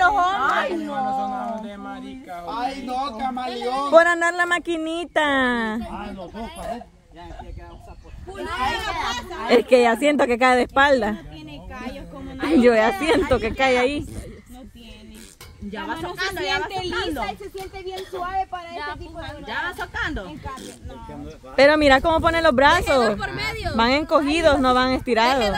los hombres. Ay, no. de marica. Ay, no, camaleón. Por andar la maquinita. Los dos, parece. Es que ya siento que cae de espalda. Yo ya siento que cae ahí. Ya va socando, ya va socando. y se siente bien suave para este tipo de Ya va socando. Pero mira cómo pone los brazos. Van encogidos, no van estirados.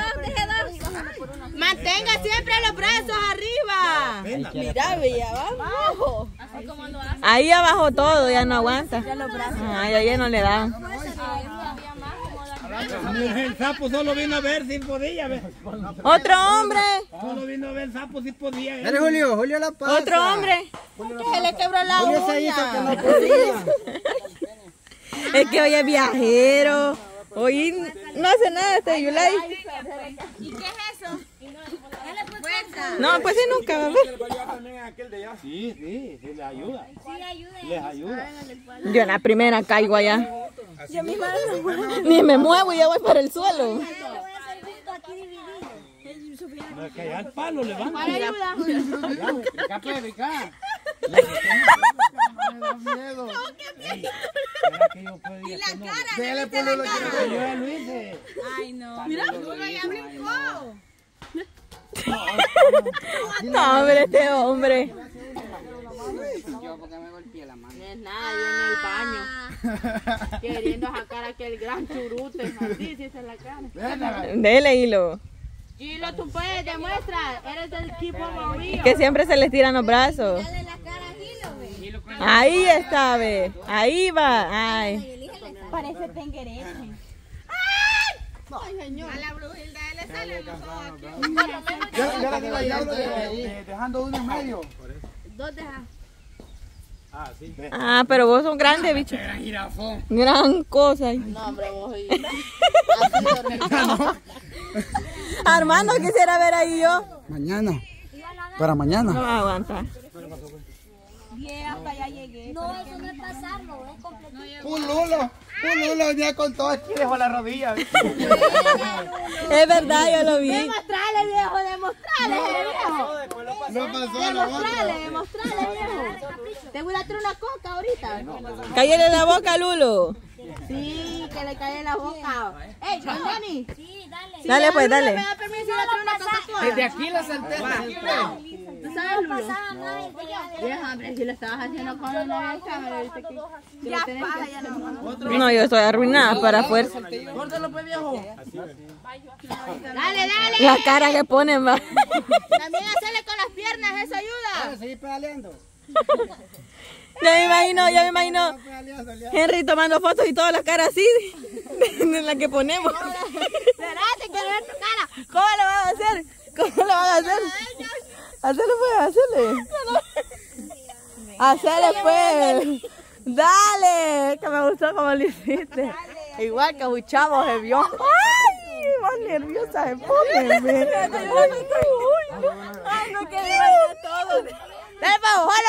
Mantenga siempre los brazos arriba. Mira, veía abajo. Ahí abajo todo, ya no aguanta. Ay, ahí ya no le dan. El sapo solo vino a ver si podía. ver. Otro hombre. Solo vino a ver el sapo si podía. Dale, Julio, Julio la pasa. Otro hombre. Que se le quebró la Julio uña. Es que hoy es viajero. Hoy no hace nada este Yulai. ¿Y qué es eso? No, pues sí nunca va a ver. Sí, sí, sí, le ayuda. Les ayuda. Yo en la primera caigo allá. Ni me muevo y ya voy para el suelo. Le cae al palo, levanta. ayuda? Acá. Me da miedo. Ey, ¿será que que no? Que- Yo ya lo hice. Ay, no. Mira, ya brincó. No, hombre, este hombre. No es nada, yo en el baño. Queriendo sacar aquel gran churute. Así, sí, se la cara. Dele hilo. Gilo, tú puedes, demuestra. Eres del equipo movido. Que siempre se les tiran los brazos. Ahí está, ve. Ahí va. Ay. Parece tenguerete. A la brujilda le sale los ojos aquí. Yo, la Dejando uno en medio. Dos deja. Ah, sí. Ah, pero vos sos grande, bicho. Era jirafón. Gran cosa. No, hombre, vos y... Armando quisiera ver ahí yo. Mañana. Para No mañana. va a aguantar. Bien, hasta allá llegué. No, eso no es pasarlo, es completo. Un lulo. Un lulo venía con todo aquí. Dejó la rodilla. Es verdad, yo lo vi. Demostrale, viejo, demostrale, viejo. No pasó Demostrale, demostrale, viejo. Te voy a traer una coca ahorita. Cállale la boca, Lulo. Sí, que le cae la boca. Ey, don Dani. Sí, dale. Dale, pues, ¿Me dale. da permiso de traer una Coca-Cola? Desde aquí la sentencia. ¿Tú sabes, Lulo? Vieja, hombre, si lo estabas haciendo con una novia cámara, ahorita que... lo tenés que hacer. No, yo estoy arruinada para fuerza. Córtalo, pues, viejo. Dale, dale. La cara que ponen, va. También hacerle con las piernas, eso ayuda. Seguir pedaleando. Ya me imagino, ya me imagino. Henry tomando fotos y toda la cara así. De la que ponemos. Espérate, quiero ver tu cara. ¿Cómo lo vas a hacer? ¿Cómo lo vas a hacer? Hacerle pues, hacerle. Hacerle pues. Dale, que me gustó como lo hiciste. Igual que buchamos se vio. Ay, más nerviosa se pone. Ay, no todo. Dale, ojalá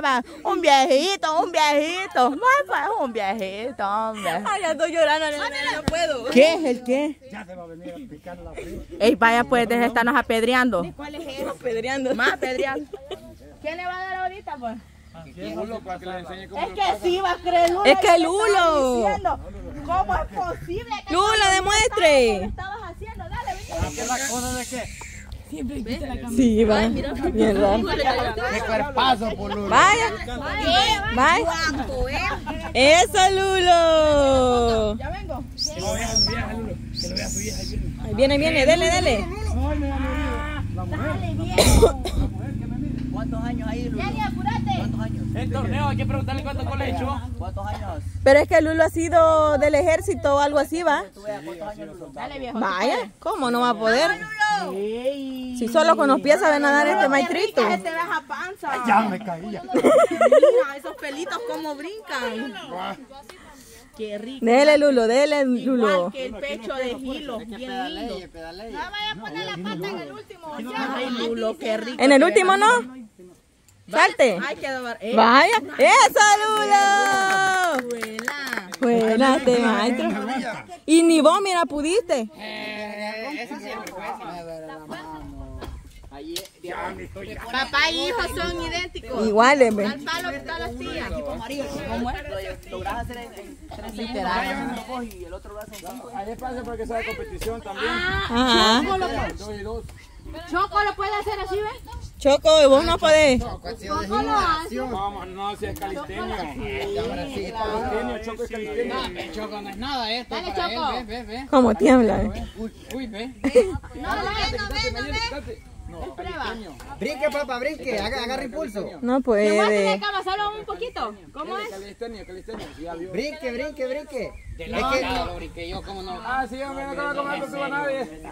una. Un viejito, un viejito. Más, pa, un viejito, hombre. Ay, ya estoy llorando, nena, no puedo. ¿Qué es el qué? Ya se va a venir a picar la frente. Ey, vaya, pues, deja de estarnos apedreando. ¿Cuál es eso? Apedreando. Más apedreando. ¿Quién le va a dar ahorita, pues? para que le enseñe cómo Es que sí va a creer Lulo. Es que ¿qué Lulo. diciendo? ¿Cómo es posible que Lulo, demuestre. estabas haciendo? Dale, ven. Ah, ¿Qué es la cosa de qué? Sí, va. Bien raro. Qué cuerpazo, por lulo. Vaya. Vaya. Eso, Lulo. Ya vengo. Que lo vea a su vieja, Lulo. Que lo vea a su vieja. ahí viene. Viene, dele, dele. ¿Cuántos años ahí, Lulo? ¿Cuántos años? El torneo, hay que preguntarle cuánto colegio. ¿Cuántos años? Pero es que Lulo ha sido del ejército o algo así, ¿va? Tú veas cuántos años, Lulo. Dale, viejo. Vaya. ¿Cómo no va a poder? Si solo con los pies sabe nadar este maestrito. Te baja panza. Ya me caía. Esos pelitos como brincan. Qué rico. Dele, Lulo, dele, Igual Lulo. que el pecho de Gilo. Bien lindo. Pedaleye. vaya a poner la pata en el último. Ay, Lulo, qué rico. En el último no. Salte. Eh, Vaya. Eso, Lulo. buena. Buena, este maestro. Y ni vos, mira, pudiste. La mano. Allí, de Papá e hijo son idénticos. Iguales, ve. Al palo que hacer en, tres y el otro en cinco. Sea de competición también. Ajá. Choco lo, y. Choco lo puede hacer así, ¿ves? Choco, vos no podés. Choco. Vamos, no, si es calistenio. Calistenio, choco es calistenio. Choco no es nada esto Dale, Choco. ve, ve, ve. Como tiembla. ve. Uy, ve. No ve, no ve, no ve. No, calistenio. Brinque, papá, brinque. Haga, agarra impulso. No ¿Me voy a tener puede. cama solo un poquito? ¿Cómo es? Sí, ya vio. Brinque, brinque, brinque. De la Lori, que yo como no. Ah, sí, hombre, no te a comer por a nadie.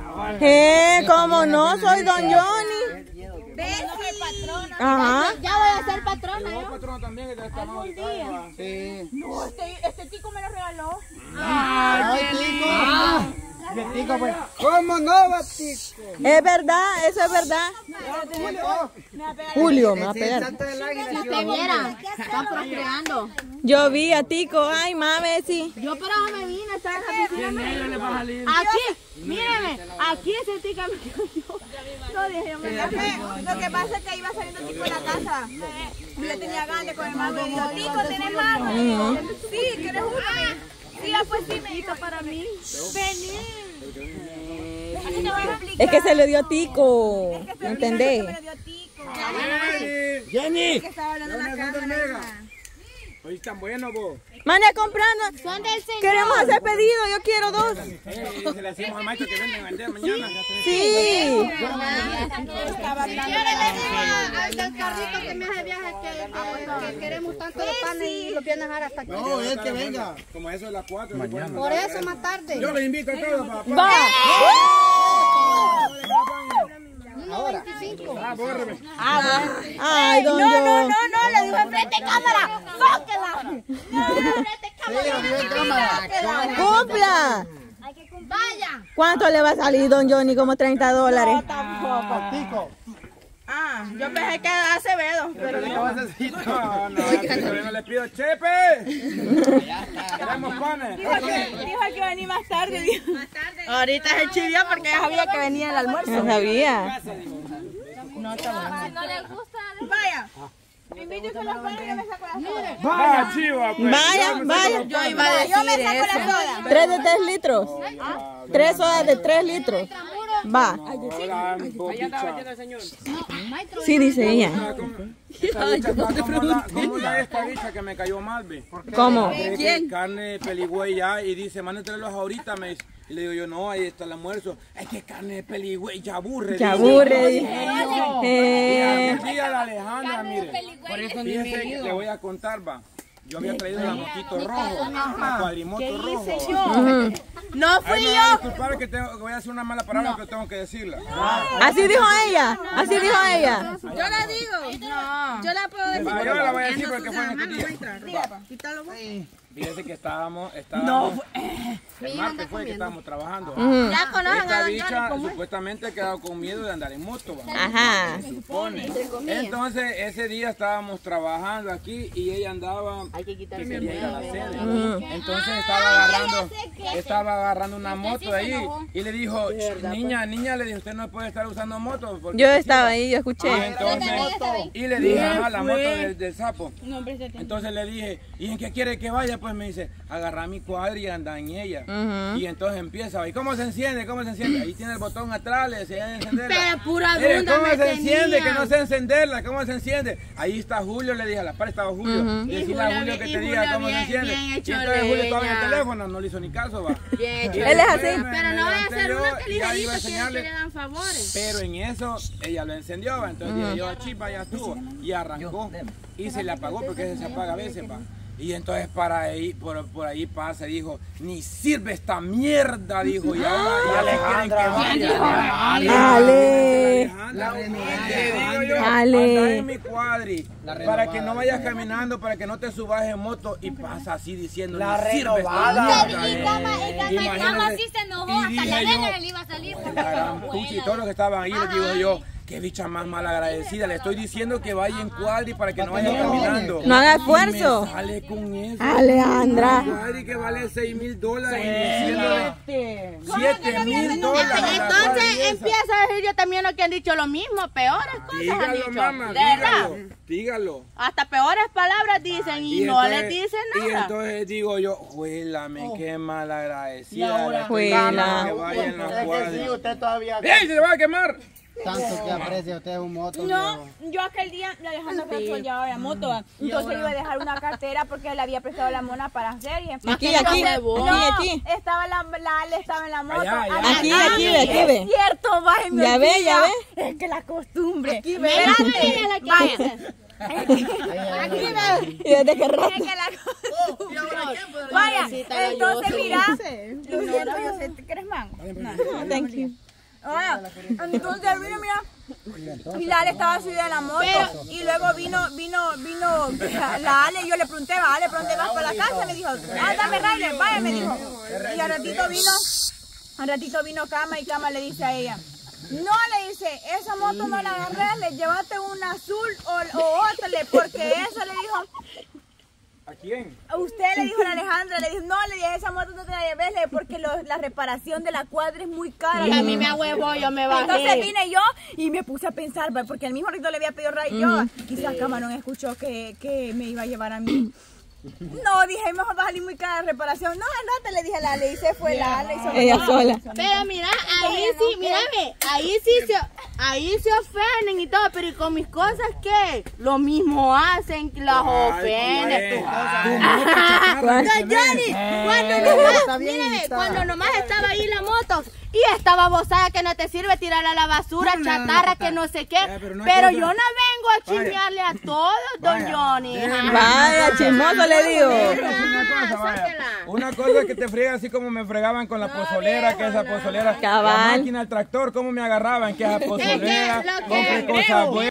Eh, como no, soy Don Johnny. Ajá. Ya voy a ser patrona, ¿no? patrón, también que te estamos ahorita. Sí. No, este, este tico me lo regaló. Tico, pues. ¿Cómo no, Batico? Es verdad, eso es verdad. Julio, me va a es el pegar. santo del águila. Si te vieran, están procreando. Yo vi a Tico, ay mami, sí. Yo pero me vine, estaba en la piscina. Aquí, míreme, aquí ese tico me yo. No dije, yo me Lo que pasa es que iba saliendo Tico de la casa. Y le tenía ganas con el mago. Y dijo, Tico, ¿tenés mago? Sí, ¿quieres uno? Ah, pues sí, me para mí. Vení. Es que se le dio a Tico. ¿Me entendés? Jenny. Que estaba hablando en la ¿Dónde está el cámara. Hoy están buenos vos. Mane comprando. Son del señor. Queremos hacer pedido, yo quiero dos. Eh, se le maestro que venden a vender mañana. Sí. al del carrito que me hace viaje que, que, queremos tanto de pan y lo vienen a dejar hasta aquí. No, es que venga. Como eso de las 4. Mañana. Por eso más tarde. Yo les invito a todos, papá. Va. Ahora. Ah, bórreme. Ay, don No, no, no, no, le dijo enfrente cámara. ¡Fóquela! No, enfrente de cámara. ¡Cumpla! Vaya. ¿Cuánto le va a salir, don Johnny? Como 30 dólares. Tico. Ah, yo pensé que era Acevedo. Pero no necesito. No, no, no le pido chepe. Queremos panes. Dijo que, dijo que iba a venir más tarde. dijo. Ahorita se chivió porque ya sabía que venía el almuerzo. No sabía. No le gusta. Vaya. Me invito con los panes y yo me saco la soda. Vaya, chiva. Vaya, Yo vaya. saco los panes. Yo me saco la soda. Tres de tres litros. Tres sodas de tres litros. Va. Hola, bobicha. Sí, dice ella. Esta bicha está como la, esta bicha que me cayó mal, ve. ¿Cómo? Es carne peligüey ya y dice, mándatelos ahorita, me dice. Y le digo yo, no, ahí está el almuerzo. Es que carne de peligüey ya aburre. Dice. aburre. dice. Y Eh, aquel día la Alejandra, mire. Fíjese que le voy a contar, va. Yo había traído la motito rojo, la cuadrimoto rojo. va. No Ay, fui me va a yo. disculpar que tengo, que voy a decir una mala palabra, pero tengo que decirla. así dijo ella. Así dijo ella. Yo la digo. No. Yo la puedo decir. Yo la voy a decir porque fue en este. Quítalo vos. Fíjese que estábamos, estábamos, el martes fue que estábamos trabajando. Ya conocen a Esta Don bicha Johnny. supuestamente ha quedado con miedo de andar en moto, va. Ajá. supone. Entonces ese día estábamos trabajando aquí y ella andaba que quería ir a la sede. Entonces estaba agarrando, estaba agarrando una moto de ahí y le dijo, niña, niña, le dije, usted no puede estar usando moto. porque- Yo estaba ahí, yo escuché. entonces, y le dije, ajá, la moto del, del sapo. Entonces le dije, ¿y en qué quiere que vaya? Pues me dice, agarra mi cuadra y anda en ella. Ujú. Y entonces empieza, ¿y cómo se enciende? ¿Cómo se enciende? Ahí tiene el botón atrás, le decía encenderla. Pero pura duda ¿Cómo me se enciende? tenía. Que no sé encenderla, ¿cómo se enciende? Ahí está Julio, le dije, a la par estaba Julio. Decirle a Julio que te y diga cómo se bien- enciende. bien Y entonces Julio estaba en el teléfono, no le hizo ni caso, va. Bien hecho. Y Él es así. me- Pero me no voy a levanté hacer yo una y ya iba a que le dan favores. Pero en eso ella lo encendió, ¿va? entonces dije yo, chipa, ya estuvo. Y arrancó. Y se le apagó porque se apaga a veces, va. Y entonces para ahí, por, por ahí pasa, dijo, ni sirve esta mierda, dijo, y ahora ya le quieren que vaya. Ale. Ale. en mi cuadri, para que no vayas caminando, para que no te subas en moto y pasa así diciendo, La ni sirve esta mierda. Y eh". cama, y cama, y cama Imagínate. sí se enojó. Y Hasta la le iba a salir y todos los que estaban ahí, les digo yo, Qué bicha más malagradecida. Le estoy diciendo que vaya en cuadri para que no vaya caminando. No haga Y esfuerzo. me sale con eso. Alejandra. Cuadri que vale 6 mil dólares. y diciéndole 7 mil dólares. la Entonces empieza a decir yo también lo que han dicho lo mismo, peores cosas han Dígalo, dicho. verdad. dígalo. Dígalo. Hasta peores palabras dicen y, no entonces- les dicen Y nada. entonces digo yo, juélame, qué mal agradecida. ahora, Juela. diciendo Que vaya en la Es que sí, cuadri. usted todavía... ¡Ey, se le va a quemar! Tanto que aprecia usted un moto. No, viejo. yo aquel día la Alejandra fue llevaba la moto. ¿va? Entonces iba a dejar una cartera porque le había prestado la mona para serie. Aquí, que aquí, no aquí. Estaba la, la Ale estaba en la moto. Allá, allá. Aquí, aquí, ve, aquí Es ve. cierto, vaya, Ya ve, ya Es que la costumbre. Aquí que Vaya. Aquí ve. ¿Y desde qué rato? Es que la costumbre. Vaya, entonces yo mira. Sé, ¿te quieres mango? Thank you. Entonces vino, mira, y la Ale estaba subida en la moto y luego vino, vino, vino la Ale y yo le pregunté, "Va, Ale, ¿para dónde vas para la casa? Me dijo, ah, dame vaya, me dijo. Y al ratito vino, al ratito vino Cama y Cama le dice a ella, no, le dice, esa moto no la agarré, le llevaste una azul o, o otra, porque esa le dijo, ¿A quién? a usted le dijo a la Alejandra, le dijo, no, le dije, esa moto no te la lleves, le- porque lo- la reparación de la cuadra es muy cara. Y a mí me ahuevo, yo me bajé. Entonces vine yo y me puse a pensar, pues, porque al mismo rito le había pedido Ray yo. Quizás Camarón escuchó que, que me iba a llevar a mí. No, dije, mejor va a salir muy cara la reparación. No, al rato le dije a la Ale y se fue la Ale y solo Ella sola. Pero mira, ahí sí, mírame, ahí sí se, ahí se ofenden y todo, pero ¿y con mis cosas qué? Lo mismo hacen, las ofenden. ¿Cuál? Don Johnny, cuando nomás, mírame, cuando nomás estaba ahí la moto y estaba bozada que no te sirve tirar a la basura, chatarra que no sé qué, Eh, pero yo no vengo a chismearle a todos, don. Johnny. Ajá. Vaya, chismoso le digo. Una cosa, vaya. sáquela. Una cosa es que te friega así como me fregaban con la pozolera, que esa pozolera, Cabal. la máquina, el tractor, cómo me agarraban, que esa pozolera, lo que cosas buenas.